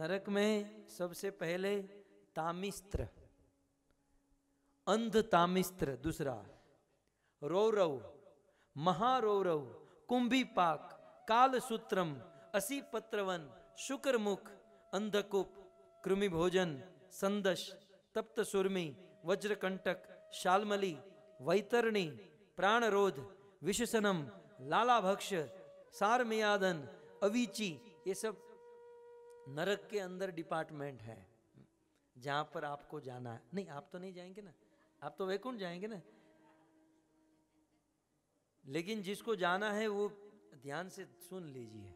नरक में सबसे पहले तामिस्त्र। अंध तामिस्त्र दूसरा। रौरव, महारौरव, कुंभीपाक, कालसूत्रम असी पत्रवन शुक्रमुख, अंधकुप कृमि भोजन संदश तप्त सुरमी वज्रकंटक, शालमली, वैतरणी, प्राणरोध, विशसनम, लालाभक्ष, सारमयादन, अवीची, ये सब नरक के अंदर डिपार्टमेंट है, जहाँ पर आपको जाना है। नहीं, आप तो नहीं जाएँगे ना। आप तो वैकुंठ जाएँगे ना। लेकिन जिसको जाना है, वो ध्यान से सुन लीजिए।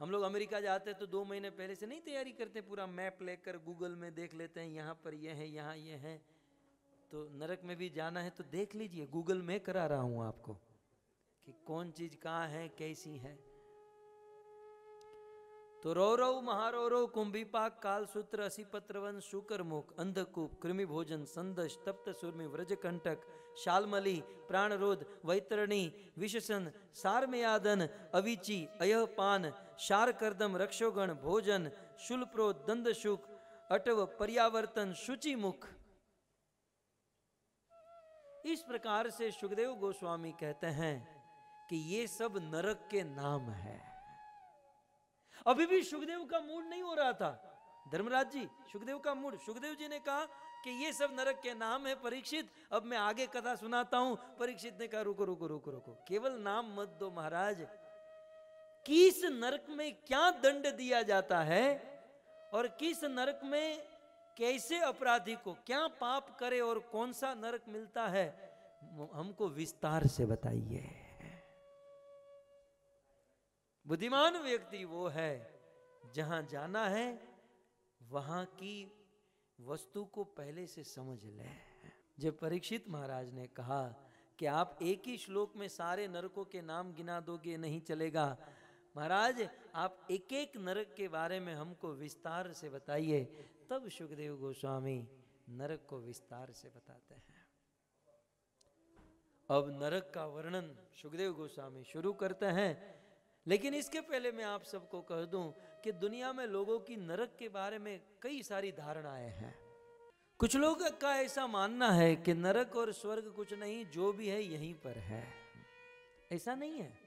हम लोग अमेरिका जाते हैं तो दो महीने पहले से नहीं तैयारी करते, पूरा मैप लेकर गूगल में देख लेते हैं, यहाँ पर ये है, यहाँ ये है। तो नरक में भी जाना है तो देख लीजिए, गूगल में करा रहा हूँ आपको कि कौन चीज़ कहाँ है, कैसी है। तो रौरव महारौरव कुंभीपाक काल सूत्र असी पत्रवन शुकर मुख अंधकूप कृमि भोजन संदश तप्त सुरमि व्रजकंटक शालमली प्राणरोध वैतरणी विशसन सारमयादन अविची अयपान शारकर्दम रक्षोगण भोजन शुल्प्रो दंदशुक अटव पर्यावर्तन शुचि मुख। इस प्रकार से सुखदेव गोस्वामी कहते हैं कि ये सब नरक के नाम है। अभी भी सुखदेव का मूड नहीं हो रहा था। धर्मराज जी, सुखदेव का मूड। सुखदेव जी ने कहा कि ये सब नरक के नाम है, परीक्षित। अब मैं आगे कथा सुनाता हूँ। परीक्षित ने कहा, रुको रुको रुको रुको। केवल नाम मत दो महाराज। किस नरक में क्या दंड दिया जाता है और किस नरक में कैसे अपराधी को क्या पाप करे और कौन सा नरक मिलता है, हमको विस्तार से बताइए। बुद्धिमान व्यक्ति वो है, जहाँ जाना है, वहाँ की वस्तु को पहले से समझ ले। जब परीक्षित महाराज ने कहा कि आप एक ही श्लोक में सारे नरकों के नाम गिना दोगे, नहीं चलेगा। महाराज, आप एक एक नरक के बारे में हमको विस्तार से बताइए। तब सुखदेव गोस्वामी नरक को विस्तार से बताते हैं। अब नरक का वर्णन सुखदेव गोस्वामी शुरू करते हैं। लेकिन इसके पहले मैं आप सबको कह दूँ कि दुनिया में लोगों की नरक के बारे में कई सारी धारणाएँ हैं। कुछ लोग का ऐसा मानना है कि नरक और स्वर्ग कुछ नहीं, जो भी है यहीं पर है। ऐसा नहीं है।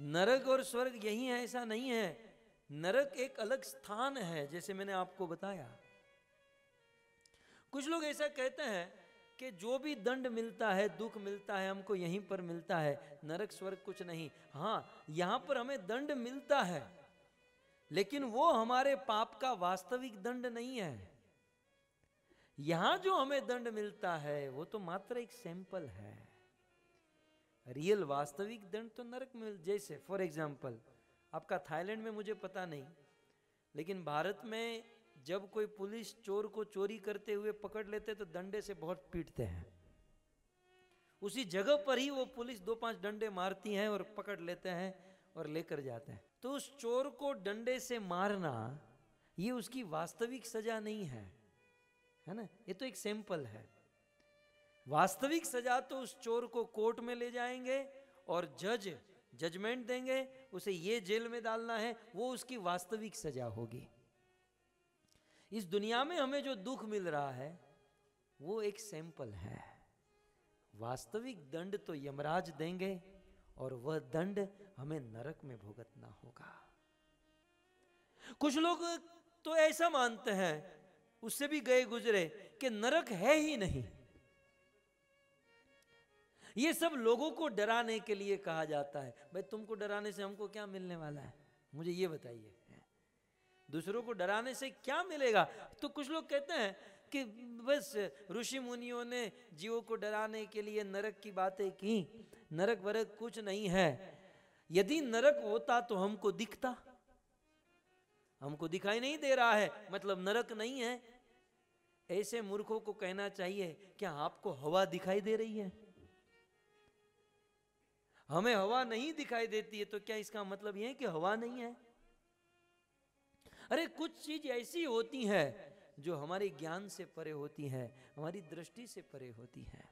नरक और स्वर्ग यही है, ऐसा नहीं है। नरक एक अलग स्थान है, जैसे मैंने आपको बताया। कुछ लोग ऐसा कहते हैं कि जो भी दंड मिलता है, दुख मिलता है, हमको यहीं पर मिलता है। नरक स्वर्ग कुछ नहीं। हाँ यहाँ पर हमें दंड मिलता है, लेकिन वो हमारे पाप का वास्तविक दंड नहीं है। यहाँ जो हमें दंड मिलता है, वो तो मात्र एक सैंपल है। रियल वास्तविक दंड तो नरक मिल, जैसे, फॉर एग्ज़ाम्पल आपका थाईलैंड में मुझे पता नहीं, लेकिन भारत में जब कोई पुलिस चोर को चोरी करते हुए पकड़ लेते तो डंडे से बहुत पीटते हैं। उसी जगह पर ही वो पुलिस दो पाँच डंडे मारती हैं और पकड़ लेते हैं और लेकर जाते हैं। तो उस चोर को डंडे से मारना, ये उसकी वास्तविक सजा नहीं है है ना? ये तो एक सैंपल है। वास्तविक सजा तो उस चोर को कोर्ट में ले जाएँगे और जज जजमेंट देंगे, उसे ये जेल में डालना है, वो उसकी वास्तविक सजा होगी। इस दुनिया में हमें जो दुख मिल रहा है, वो एक सैंपल है। वास्तविक दंड तो यमराज देंगे और वह दंड हमें नरक में भुगतना होगा। कुछ लोग तो ऐसा मानते हैं, उससे भी गए गुजरे, कि नरक है ही नहीं। ये सब लोगों को डराने के लिए कहा जाता है। भाई, तुमको डराने से हमको क्या मिलने वाला है? मुझे ये बताइए। दूसरों को डराने से क्या मिलेगा? तो कुछ लोग कहते हैं कि बस ऋषि मुनियों ने जीवों को डराने के लिए नरक की बातें की। नरक वरक कुछ नहीं है। यदि नरक होता तो हमको दिखता। हमको दिखाई नहीं दे रहा है। मतलब नरक नहीं है। ऐसे मूर्खों को कहना चाहिए, क्या आपको हवा दिखाई दे रही है? हमें हवा नहीं दिखाई देती है तो क्या इसका मतलब यह है कि हवा नहीं है? अरे कुछ चीज़ ऐसी होती है जो हमारे ज्ञान से परे होती है, हमारी दृष्टि से परे होती है।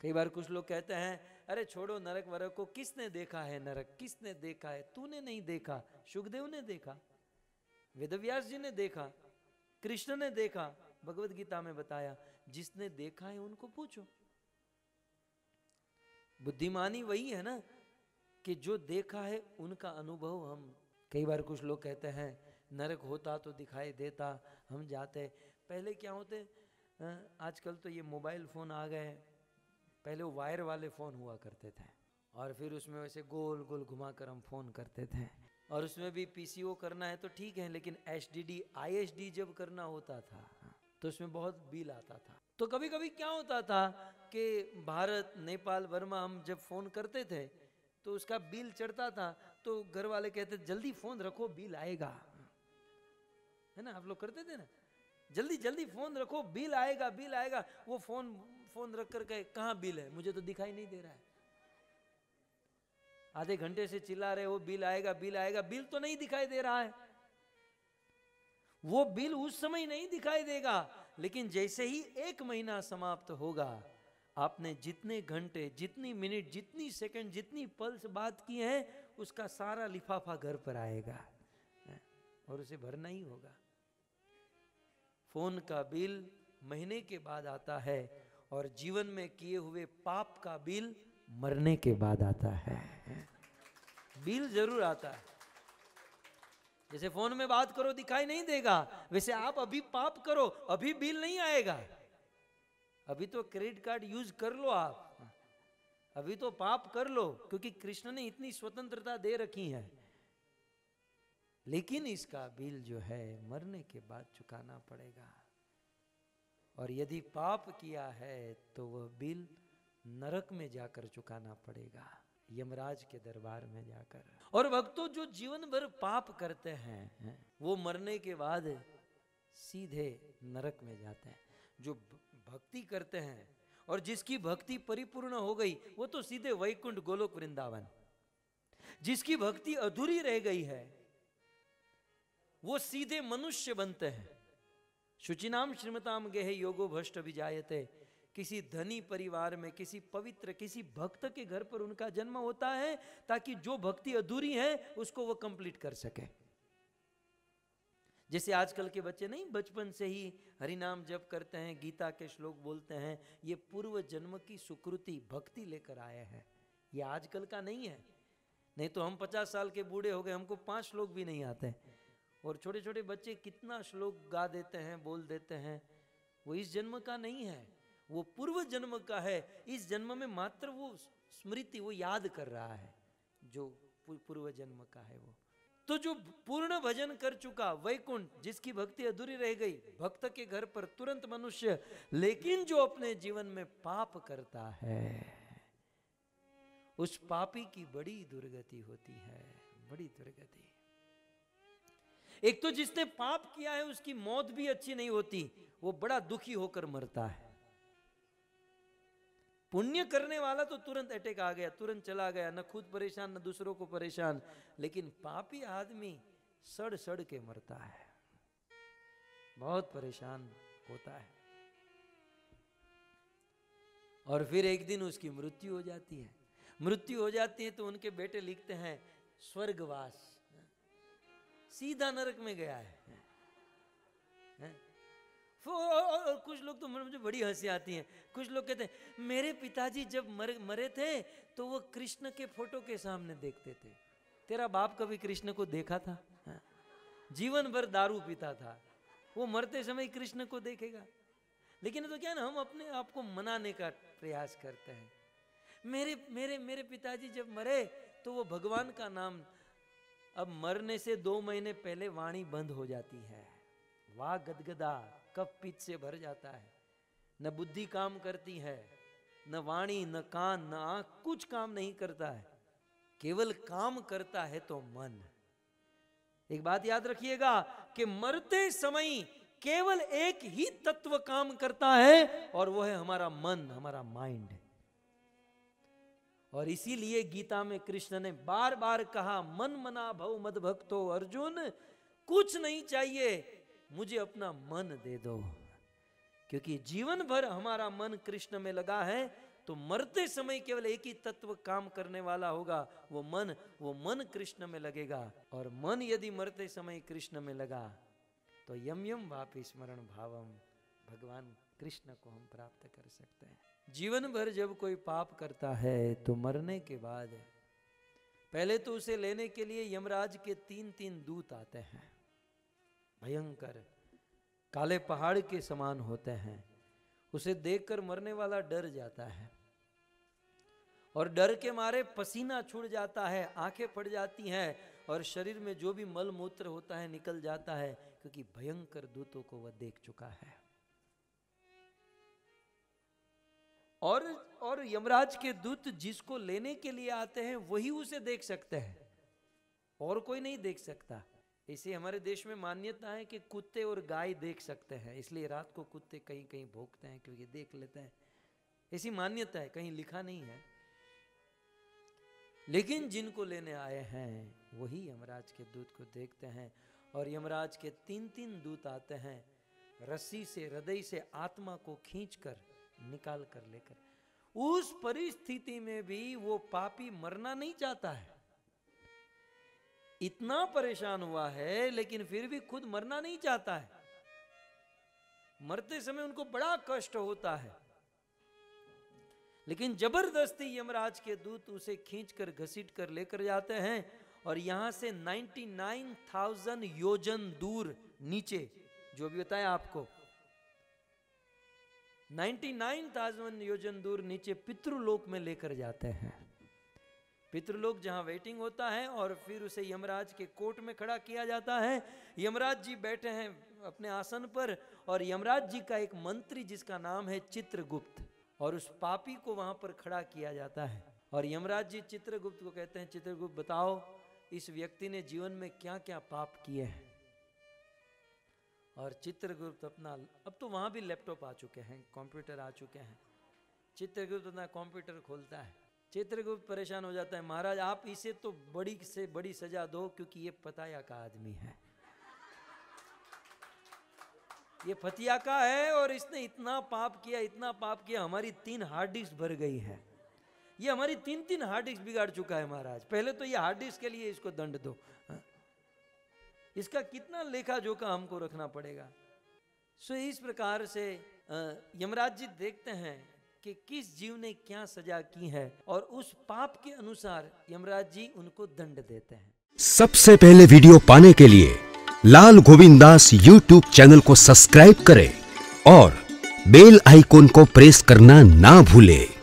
कई बार कुछ लोग कहते हैं, अरे छोड़ो, नरक वरक को किसने देखा है, नरक किसने देखा है? तूने नहीं देखा, सुखदेव ने देखा, वेदव्यास जी ने देखा, कृष्ण ने देखा भगवत गीता में बताया, जिसने देखा है उनको पूछो। बुद्धिमानी वही है ना, कि जो देखा है उनका अनुभव हम कई बार कुछ लोग कहते हैं, नरक होता तो दिखाई देता, हम जाते। पहले क्या होते? आजकल तो ये मोबाइल फ़ोन आ गए। पहले वो वायर वाले फ़ोन हुआ करते थे और फिर उसमें वैसे गोल गोल घुमा कर हम फ़ोन करते थे। और उसमें भी पीसीओ करना है तो ठीक है, लेकिन एच डी जब करना होता था तो उसमें बहुत बिल आता था। तो कभी कभी क्या होता था कि भारत, नेपाल वर्मा हम जब फ़ोन करते थे तो उसका बिल चढ़ता था तो घर वाले कहते, जल्दी फ़ोन रखो, बिल आएगा। है ना, आप लोग करते थे ना? जल्दी जल्दी फ़ोन रखो, बिल आएगा बिल आएगा। वो फ़ोन फ़ोन रख कर कहे, कहा बिल है? मुझे तो दिखाई नहीं दे रहा है। आधे घंटे से चिल्ला रहे हो बिल आएगा बिल आएगा। बिल तो नहीं दिखाई दे रहा है। वो बिल उस समय नहीं दिखाई देगा, लेकिन जैसे ही एक महीना समाप्त होगा आपने जितने घंटे, जितनी मिनट, जितनी सेकंड, जितनी पल्स बात की है, उसका सारा लिफाफा घर पर आएगा। और उसे भरना ही होगा। फ़ोन का बिल महीने के बाद आता है और जीवन में किए हुए पाप का बिल मरने के बाद आता है? बिल ज़रूर आता है। जैसे फ़ोन में बात करो, दिखाई नहीं देगा। वैसे आप अभी पाप करो, अभी बिल नहीं आएगा। अभी तो क्रेडिट कार्ड यूज़ कर लो आप। अभी तो पाप कर लो, क्योंकि कृष्ण ने इतनी स्वतंत्रता दे रखी है। लेकिन इसका बिल जो है, मरने के बाद चुकाना पड़ेगा। और यदि पाप किया है तो वह बिल नरक में जाकर चुकाना पड़ेगा, यमराज के दरबार में जाकर। और भक्तों, जो जीवन भर पाप करते हैं, वो मरने के बाद सीधे नरक में जाते हैं। जो भक्ति करते हैं और जिसकी भक्ति परिपूर्ण हो गई, वो तो सीधे वैकुंठ गोलोक वृंदावन। जिसकी भक्ति अधूरी रह गई है, वो सीधे मनुष्य बनते हैं। शुचिनाम श्रीमताम गेह योगो भ्रष्ट विजायते किसी धनी परिवार में, किसी पवित्र, किसी भक्त के घर पर उनका जन्म होता है, ताकि जो भक्ति अधूरी है, उसको वो कंप्लीट कर सके। जैसे आजकल के बच्चे नहीं, बचपन से ही हरिनाम जप करते हैं, गीता के श्लोक बोलते हैं। ये पूर्व जन्म की सुकृति, भक्ति लेकर आए हैं। ये आजकल का नहीं है। नहीं तो हम पचास साल के बूढ़े हो गए, हमको पाँच श्लोक भी नहीं आते। और छोटे छोटे बच्चे कितना श्लोक गा देते हैं, बोल देते हैं। वो इस जन्म का नहीं है। वो पूर्व जन्म का है। इस जन्म में मात्र वो स्मृति, वो याद कर रहा है, जो पूर्व जन्म का है वो। तो जो पूर्ण भजन कर चुका वैकुंठ, जिसकी भक्ति अधूरी रह गई, भक्त के घर पर तुरंत मनुष्य, लेकिन जो अपने जीवन में पाप करता है, उस पापी की बड़ी दुर्गति होती है, बड़ी दुर्गति। एक तो जिसने पाप किया है, उसकी मौत भी अच्छी नहीं होती, वो बड़ा दुखी होकर मरता है। पुण्य करने वाला तो तुरंत अटैक आ गया तुरंत चला गया न खुद परेशान न दूसरों को परेशान। लेकिन पापी आदमी सड़ सड़ के मरता है। बहुत परेशान होता है। और फिर एक दिन उसकी मृत्यु हो जाती है। मृत्यु हो जाती है तो उनके बेटे लिखते हैं स्वर्गवास। सीधा नरक में गया है, है? और कुछ लोग तो मुझे बड़ी हँसी आती है। कुछ लोग कहते हैं, मेरे पिताजी जब मर, मरे थे तो वो कृष्ण के फ़ोटो के सामने देखते थे। तेरा बाप कभी कृष्ण को देखा था? जीवन भर दारू पीता था। वो मरते समय कृष्ण को देखेगा। लेकिन तो क्या ना, हम अपने आप को मनाने का प्रयास करते हैं। मेरे मेरे मेरे पिताजी जब मरे तो वो भगवान का नाम, अब मरने से दो महीने पहले वाणी बंद हो जाती है। वाह गदगदा। कब पिच से भर जाता है? न बुद्धि काम करती है, न वाणी, न कान, न आँख, कुछ काम नहीं करता है। केवल काम करता है तो मन। एक बात याद रखिएगा कि मरते समय केवल एक ही तत्व काम करता है और वो है हमारा मन, हमारा माइंड। और इसीलिए गीता में कृष्ण ने बार बार कहा, मन मना भव मद भक्तो अर्जुन, कुछ नहीं चाहिए मुझे अपना मन दे दो। क्योंकि जीवन भर हमारा मन कृष्ण में लगा है तो मरते समय केवल एक ही तत्व काम करने वाला होगा, वो मन वो मन कृष्ण में लगेगा। और मन यदि मरते समय कृष्ण में लगा तो यम यम वापि स्मरण भावम, भगवान कृष्ण को हम प्राप्त कर सकते हैं। जीवन भर जब कोई पाप करता है तो मरने के बाद, पहले तो उसे लेने के लिए यमराज के तीन तीन दूत आते हैं। भयंकर। काले पहाड़ के समान होते हैं। उसे देखकर मरने वाला डर जाता है। और डर के मारे पसीना छूट जाता है, आँखें फट जाती हैं और शरीर में जो भी मल मूत्र होता है निकल जाता है, क्योंकि भयंकर दूतों को वह देख चुका है। और और यमराज के दूत जिसको लेने के लिए आते हैं, वही उसे देख सकते हैं। और कोई नहीं देख सकता। इसे हमारे देश में मान्यता है कि कुत्ते और गाय देख सकते हैं, इसलिए रात को कुत्ते कहीं कहीं भोगते हैं, क्योंकि देख लेते हैं। ऐसी मान्यता है, कहीं लिखा नहीं है। लेकिन जिनको लेने आए हैं, वही यमराज के दूत को देखते हैं, और यमराज के तीन तीन दूत आते हैं, रस्सी से, हृदय से, आत्मा को खींचकर, निकाल कर लेकर। उस परिस्थिति में भी वो पापी मरना नहीं चाहता है। इतना परेशान हुआ है लेकिन फिर भी खुद मरना नहीं चाहता है। मरते समय उनको बड़ा कष्ट होता है। लेकिन ज़बरदस्ती यमराज के दूत उसे खींचकर घसीट कर लेकर जाते हैं और यहाँ से 99,000 योजन दूर नीचे जो भी बताया आपको। 99,000 योजन दूर नीचे पितृलोक में लेकर जाते हैं। पितृलोक जहाँ वेटिंग होता है और फिर उसे यमराज के कोर्ट में खड़ा किया जाता है। यमराज जी बैठे हैं अपने आसन पर और यमराज जी का एक मंत्री जिसका नाम है चित्रगुप्त और उस पापी को वहाँ पर खड़ा किया जाता है। और यमराज जी चित्रगुप्त को कहते हैं, चित्रगुप्त, बताओ, इस व्यक्ति ने जीवन में क्या क्या पाप किए हैं? और चित्रगुप्त अपना, अब तो वहाँ भी लैपटॉप आ चुके हैं कंप्यूटर आ चुके हैं। चित्रगुप्त अपना कंप्यूटर खोलता है। चित्रगुप्त परेशान हो जाता है, महाराज, आप इसे तो बड़ी से बड़ी सजा दो, क्योंकि ये पताया का आदमी है। ये फतिया का है और इसने इतना पाप किया, इतना पाप किया, हमारी तीन हार्ड डिस्क भर गई है। ये हमारी तीन तीन हार्ड डिस्क बिगाड़ चुका है, महाराज। पहले तो ये हार्ड डिस्क के लिए इसको दंड दो हाँ? इसका कितना लेखा जोखा हमको रखना पड़ेगा? सो इस प्रकार से यमराज जी देखते हैं कि किस जीव ने क्या सजा की है और उस पाप के अनुसार यमराज जी उनको दंड देते हैं। सबसे पहले वीडियो पाने के लिए लाल गोविंद दास यूट्यूब चैनल को सब्सक्राइब करें और बेल आइकॉन को प्रेस करना ना भूलें।